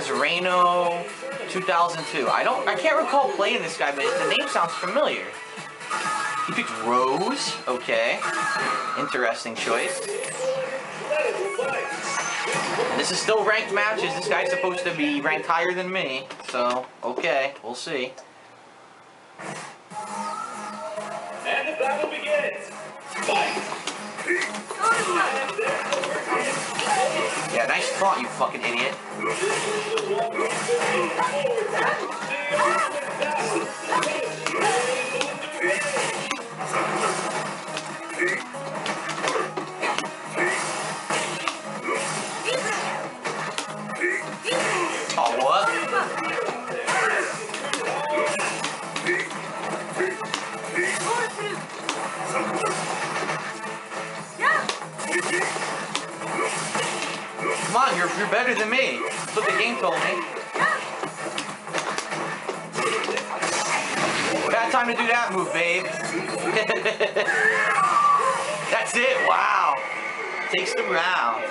Azareno 2002. I don't, I can't recall playing this guy, but the name sounds familiar. He picked Rose. Okay. Interesting choice. This is still ranked matches. This guy's supposed to be ranked higher than me. So, okay. We'll see. And the battle begins. Fight. Nice thought, you fucking idiot. You're, better than me. That's what the game told me. Bad time to do that move, babe. That's it, wow. Takes the round.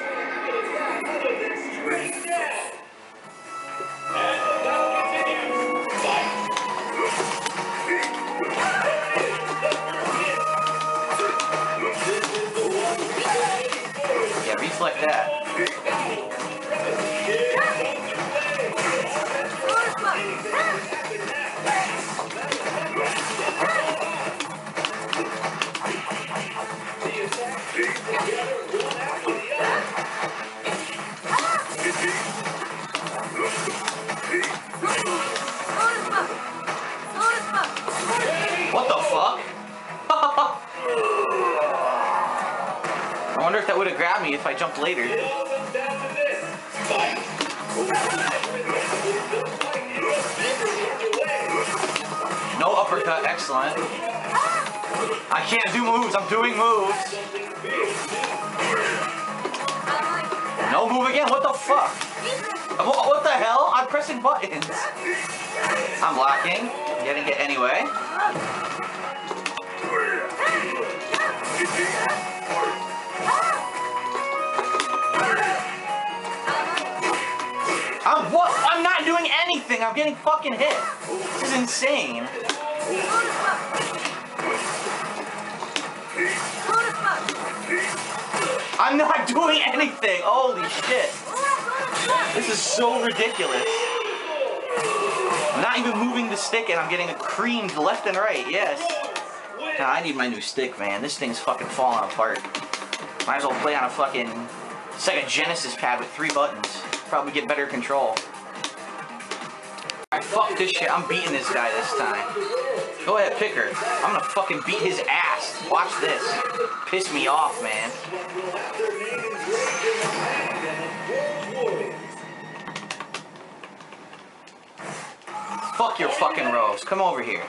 Yeah, reflect that. If I jumped later. No uppercut, excellent. I can't do moves, I'm doing moves. No move again, what the fuck? What, what the hell? I'm pressing buttons. I'm blocking, getting it anyway. I'm getting fucking hit. This is insane. I'm not doing anything. Holy shit. This is so ridiculous. I'm not even moving the stick and I'm getting creamed left and right. Yes. Nah, I need my new stick, man. This thing's fucking falling apart. Might as well play on a fucking Sega Genesis pad with three buttons. Probably get better control. Alright, fuck this shit. I'm beating this guy this time. Go ahead, pick her. I'm gonna fucking beat his ass. Watch this. Piss me off, man. Fuck your fucking rose. Come over here.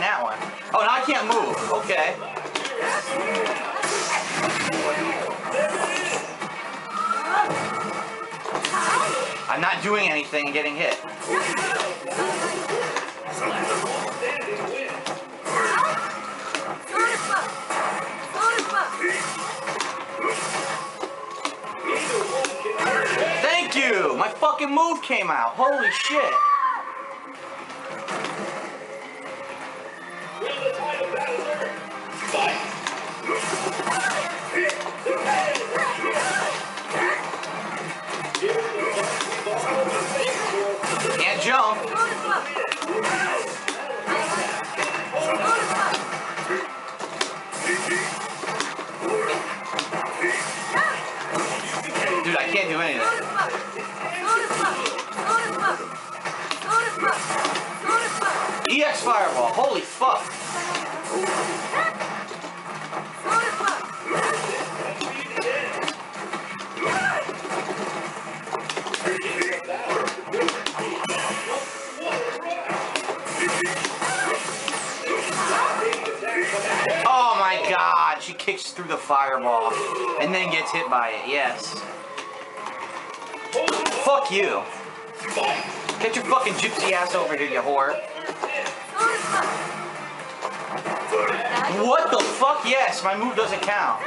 That one. Oh, now I can't move. Okay. I'm not doing anything and getting hit. Thank you! My fucking move came out. Holy shit. She kicks through the fireball and then gets hit by it. Yes. Fuck you. Get your fucking gypsy ass over here, you whore. What the fuck? Yes, my move doesn't count.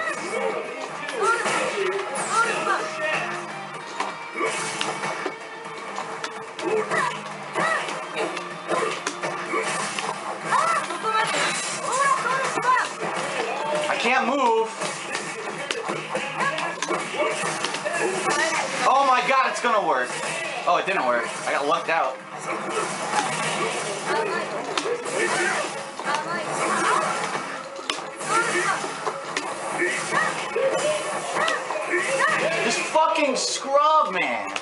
Can't move. Oh my god, it's gonna work. Oh, it didn't work. I got lucked out. This fucking scrub, man. All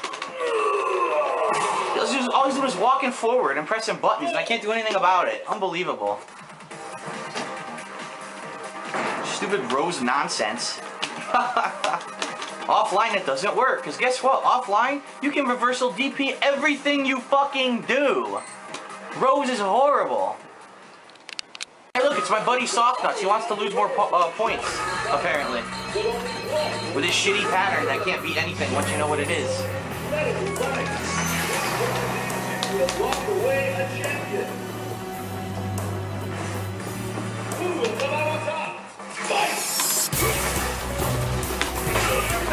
oh, he's doing- All he's doing is walking forward and pressing buttons, and I can't do anything about it. Unbelievable. Stupid Rose nonsense. Offline it doesn't work, because guess what? Offline, you can reversal DP everything you fucking do. Rose is horrible. Hey look, it's my buddy Softnuts. He wants to lose more po uh, points, apparently. With his shitty pattern that can't beat anything once you know what it is. walk away a champion.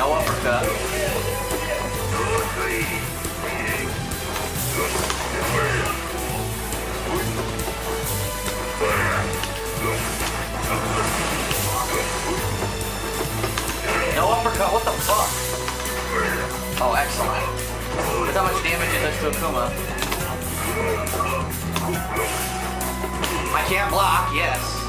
No uppercut. No uppercut, what the fuck? Oh, excellent. Look how much damage it does to Akuma. I can't block, yes.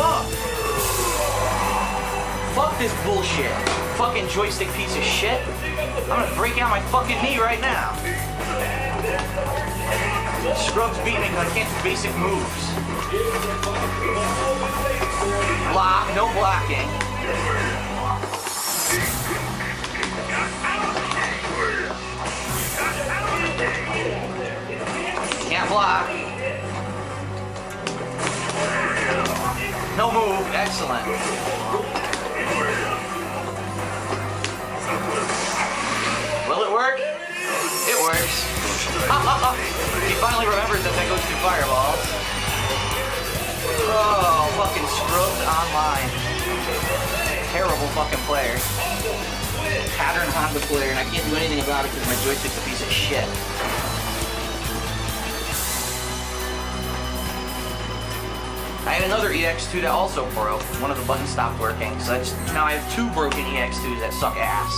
Fuck? Fuck this bullshit. Fucking joystick piece of shit. I'm gonna break out my fucking knee right now. Scrub's beating me 'cause I can't do basic moves. Block, no blocking. Can't block. No move, excellent. Will it work? It works. he finally remembers that that goes through fireballs. Oh, fucking scrubbed online. Terrible fucking player. Pattern Honda player, and I can't do anything about it because my joystick's a piece of shit. I had another EX2 that also broke. One of the buttons stopped working, so that's, now I have two broken EX2s that suck ass.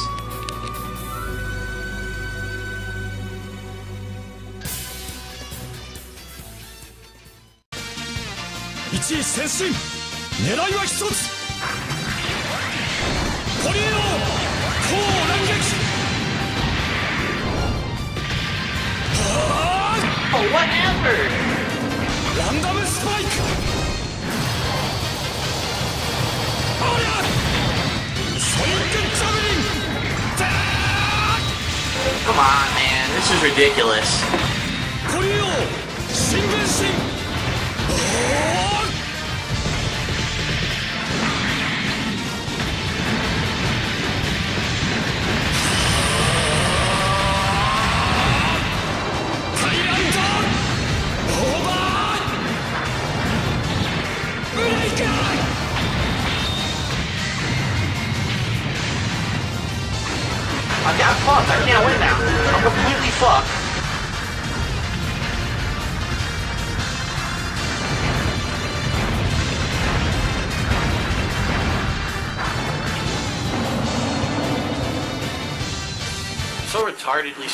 Oh, whatever! Random spike! Come on, man. This is ridiculous.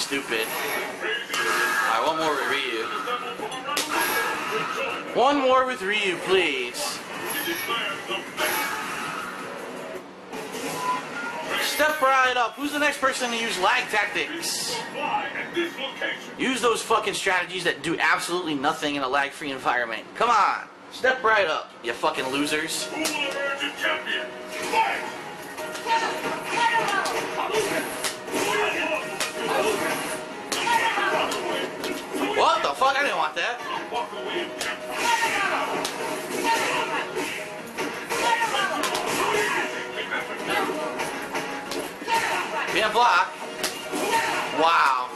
Stupid. Alright, one more with Ryu. One more with Ryu, please. Step right up. Who's the next person to use lag tactics? Use those fucking strategies that do absolutely nothing in a lag-free environment. Come on. Step right up, you fucking losers. Champion? Fight! What the fuck? I didn't want that. Champion. Being block. Wow.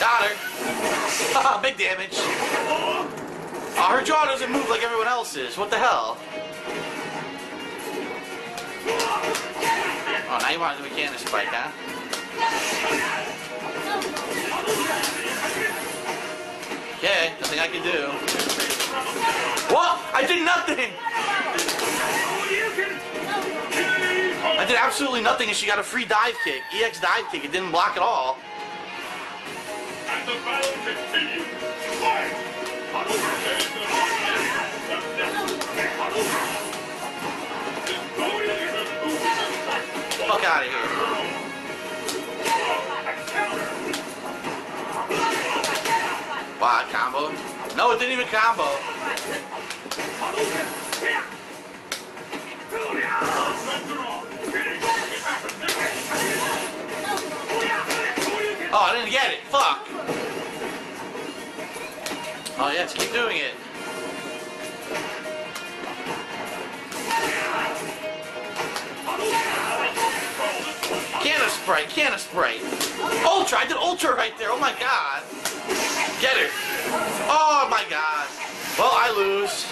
Got her. Big damage. Oh, her jaw doesn't move like everyone else's. What the hell? Oh, now you want to do a cannon spike, huh? Okay, nothing I can do. What? I did nothing! I did absolutely nothing and she got a free dive kick. EX dive kick. It didn't block at all. Fight! Fuck out of here. Wow, combo? No, it didn't even combo. Oh, I didn't get it. Fuck. Oh, yeah, keep doing it. Canna Sprite, of Sprite. Ultra, I did Ultra right there. Oh my god. Get her. Oh my god. Well, I lose.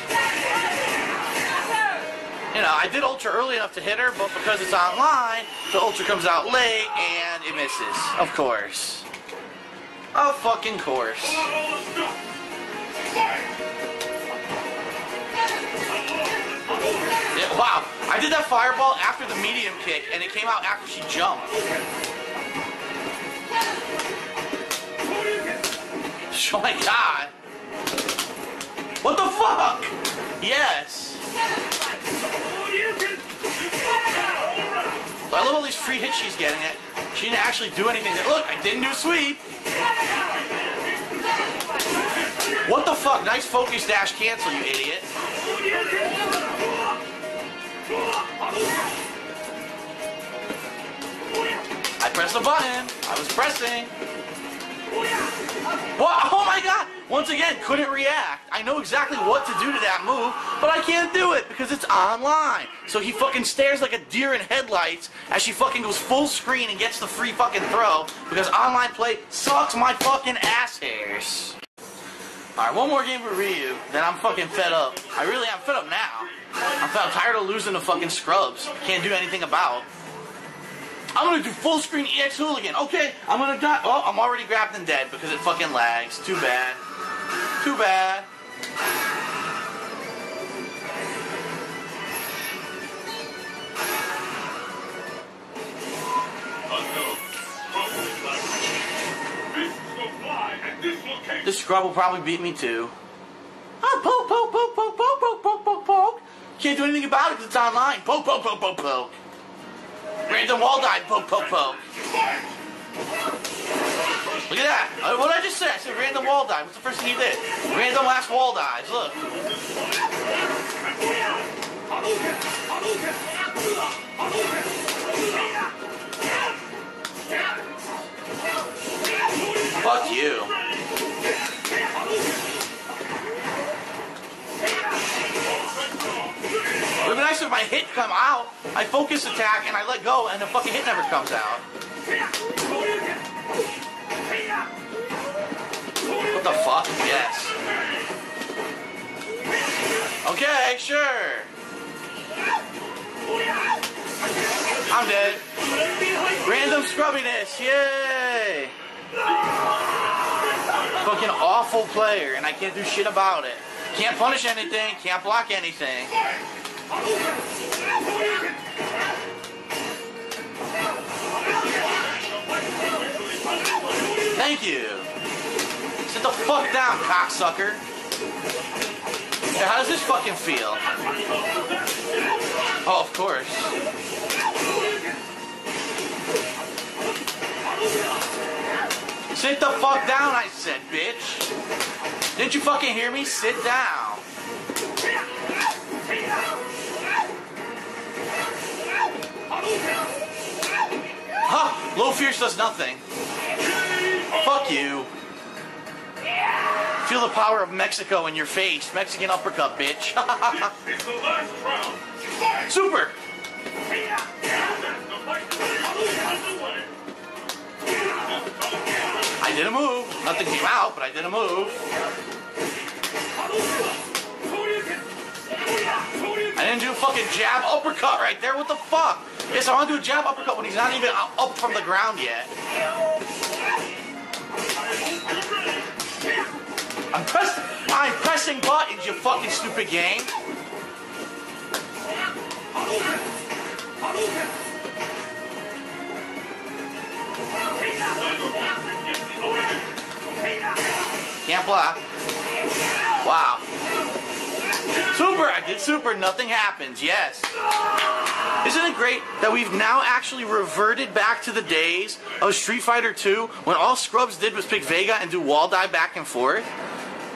You know, I did Ultra early enough to hit her, but because it's online, the Ultra comes out late and it misses. Of course. Of fucking course. Wow, I did that fireball after the medium kick, and it came out after she jumped. Oh my god. What the fuck? Yes. I love all these free hits she's getting. It. She didn't actually do anything. Look, I didn't do sweep. What the fuck? Nice focus dash cancel, you idiot. I pressed the button. I was pressing. What? Oh my god! Once again, couldn't react. I know exactly what to do to that move, but I can't do it because it's online. So he fucking stares like a deer in headlights as she fucking goes full screen and gets the free fucking throw because online play sucks my fucking ass hairs. Alright, one more game for Ryu, then I'm fucking fed up. I really am fed up now. I'm, I'm tired of losing to fucking scrubs. Can't do anything about. I'm gonna do full screen EX Hooligan. Okay, I'm gonna die. Oh, I'm already grabbed and dead because it fucking lags. Too bad. Too bad. This scrub will probably beat me too. Ah, poke, poke, poke, poke, poke, poke, poke, poke, poke. Can't do anything about it because it's online. Poke, poke, poke, poke, poke. Random wall dive. Poke, poke, poke. Look at that. Uh, What did I just say? I said random wall dive. What's the first thing he did? Random last wall dives. Look. Fuck you. It would be nice if my hit come out. I focus attack and I let go and the fucking hit never comes out. What the fuck? Yes. Okay, sure. I'm dead. Random scrubbiness, yay! Fucking awful player, and I can't do shit about it. Can't punish anything, can't block anything. Thank you. Sit the fuck down, cocksucker. Yeah, how does this fucking feel? Oh, of course. Sit the fuck down, I said, bitch. Didn't you fucking hear me? Sit down. Huh? Low Fierce does nothing. Fuck you. Feel the power of Mexico in your face. Mexican uppercut, bitch. Super. I did a move. Nothing came out, but I did a move. I didn't do a fucking jab uppercut right there. What the fuck? Yes, I want to do a jab uppercut when he's not even up from the ground yet. I'm pressing. I'm pressing buttons. You fucking stupid game. Can't block. Wow. Super, I did super, nothing happens, yes. Isn't it great that we've now actually reverted back to the days of Street Fighter 2 when all Scrubs did was pick Vega and do wall die back and forth?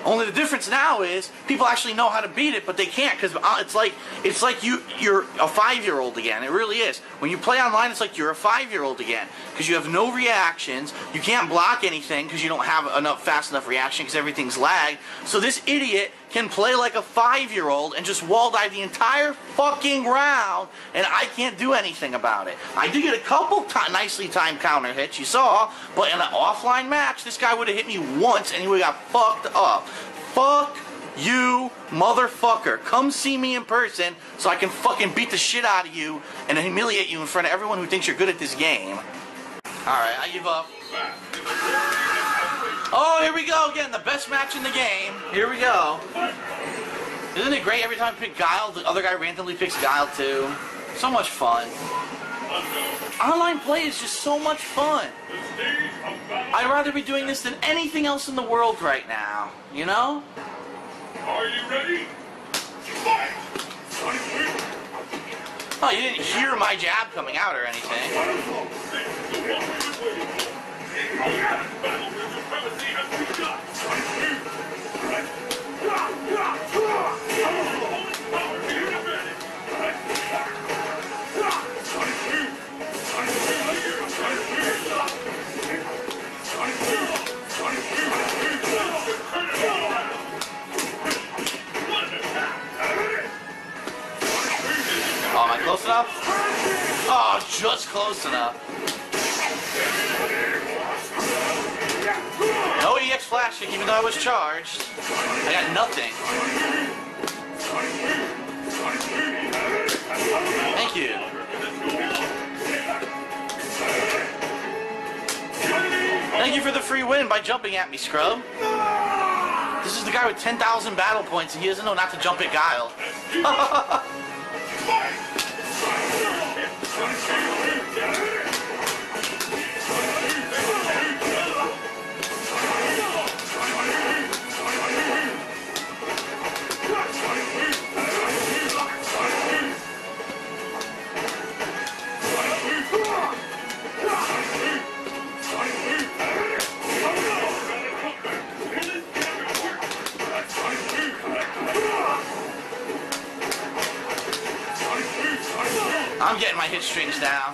Only the difference now is people actually know how to beat it, but they can't because uh, it's like it's like you you're a five year old again. It really is. When you play online, it's like you're a five year old again because you have no reactions. You can't block anything because you don't have enough fast enough reaction because everything's lagged. So this idiot can play like a five year old and just wall dive the entire fucking round, and I can't do anything about it. I did get a couple nicely timed counter hits, you saw, but in an offline match, this guy would have hit me once and he would have got fucked up. Fuck you, motherfucker. Come see me in person so I can fucking beat the shit out of you and humiliate you in front of everyone who thinks you're good at this game. Alright, I give up. Oh, here we go again. The best match in the game. Here we go. Isn't it great every time I pick Guile, the other guy randomly picks Guile too? So much fun. Online play is just so much fun. The stage of battle. I'd rather be doing this than anything else in the world right now. You know? Are you ready? Fight! Oh, you didn't hear my jab coming out or anything. Oh, am I close enough? Oh, just close enough. No EX flash kick, even though I was charged. I got nothing. Thank you. Thank you for the free win by jumping at me, scrub. This is the guy with 10,000 battle points, and he doesn't know not to jump at Guile. Getting strings down.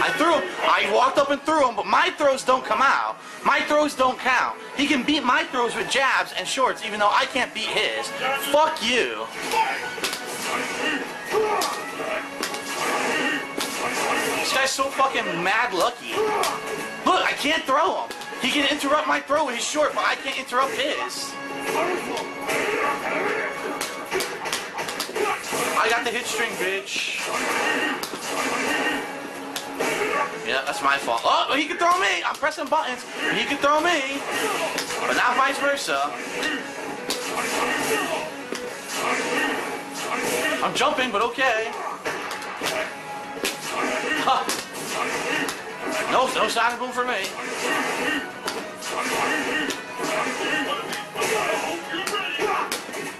I threw him. I walked up and threw him, but my throws don't come out. My throws don't count. He can beat my throws with jabs and shorts, even though I can't beat his. Fuck you. This guy's so fucking mad lucky. Look, I can't throw him. He can interrupt my throw with his short, but I can't interrupt his. I got the hit string, bitch. Yeah, that's my fault. Oh, he can throw me. I'm pressing buttons. He can throw me, but not vice versa. I'm jumping, but okay. No, no sonic boom for me.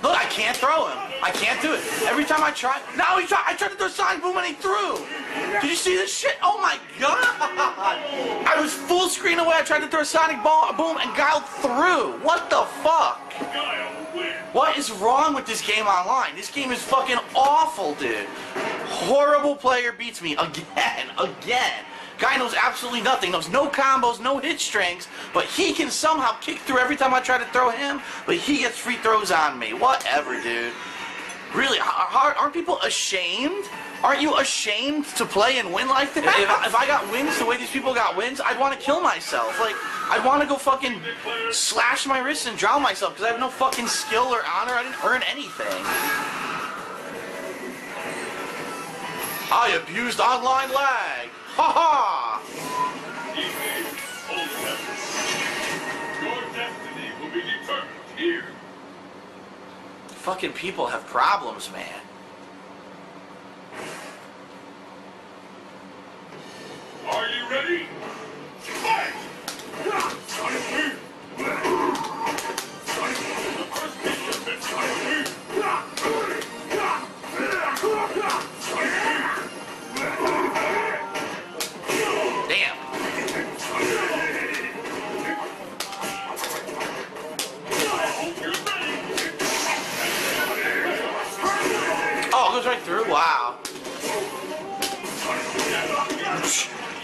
Look, I can't throw him. I can't do it. Every time I try, now he tried. I tried to throw sonic boom and he threw. Did you see this shit? Oh my god! I was full screen away. I tried to throw sonic ball, boom and Guile threw. What the fuck? What is wrong with this game online? This game is fucking awful, dude. Horrible player beats me again, again. Guy knows absolutely nothing, knows no combos, no hit strings, but he can somehow kick through every time I try to throw him, but he gets free throws on me. Whatever, dude. Really, are- aren't people ashamed? Aren't you ashamed to play and win like that? If I, if I got wins the way these people got wins, I'd want to kill myself. Like, I'd want to go fucking slash my wrists and drown myself because I have no fucking skill or honor. I didn't earn anything. I abused online lag. Ha ha! Fucking people have problems, man. Are you ready? Fight! Wow.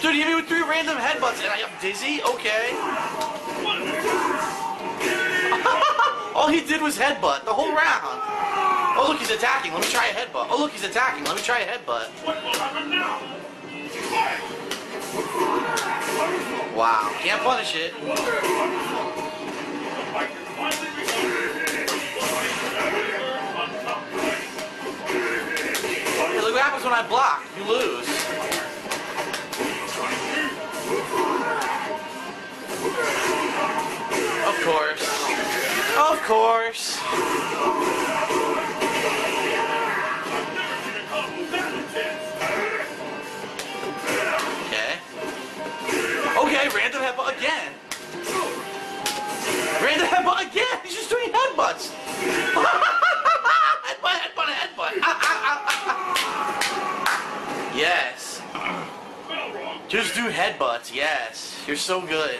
Dude, he hit me with three random headbutts and I got dizzy? Okay. All he did was headbutt the whole round. Oh, look, he's attacking. Let me try a headbutt. Oh, look, he's attacking. Let me try a headbutt. Wow. Can't punish it. Happens when I block. You lose. Of course. Of course. Okay. Okay, random headbutt again. Random headbutt again. He's just doing headbutts. headbutt, headbutt, headbutt. Ah, ah, ah, ah. Yes. Well, wrong. Just do headbutts. Yes. You're so good.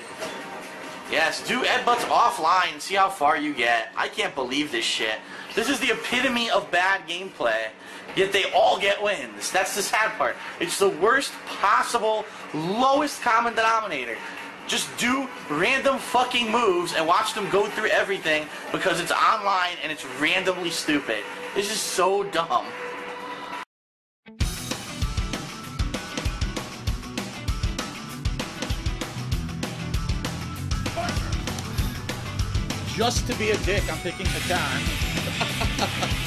Yes, do headbutts offline see how far you get. I can't believe this shit. This is the epitome of bad gameplay. Yet they all get wins. That's the sad part. It's the worst possible, lowest common denominator. Just do random fucking moves and watch them go through everything because it's online and it's randomly stupid. This is so dumb. Just to be a dick, I'm picking Hakan.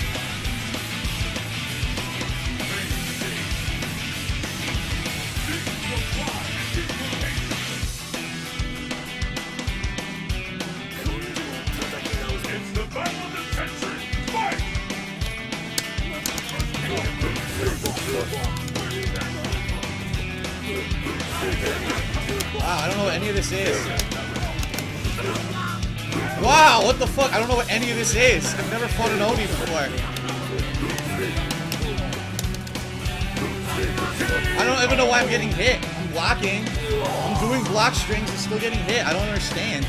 this is. I've never fought an Oni before. I don't even know why I'm getting hit. I'm blocking. I'm doing block strings and still getting hit. I don't understand.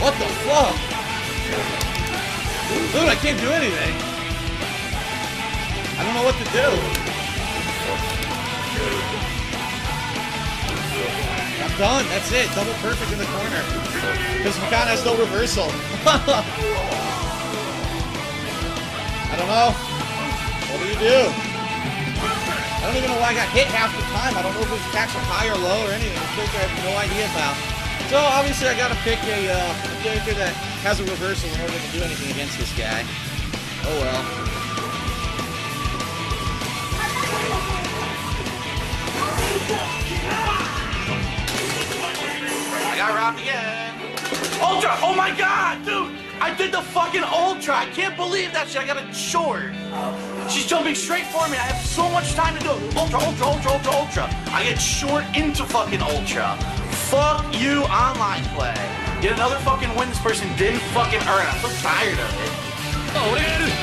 What the fuck? Dude, I can't do anything. I don't know what to do. Done. That's it. Double perfect in the corner. Because Hakan has no reversal. I don't know. What do you do? I don't even know why I got hit half the time. I don't know if his attacks are high or low or anything. I have no idea about. So obviously I gotta pick a, uh, a character that has a reversal in order to do anything against this guy. Oh well on the end. Ultra! Oh my god, dude! I did the fucking ultra. I can't believe that shit. I got a short. She's jumping straight for me. I have so much time to do it. Ultra, ultra, ultra, ultra, ultra. I get short into fucking ultra. Fuck you, online play. Get another fucking win this person didn't fucking earn. I'm so tired of it. Oh, what are you gonna do?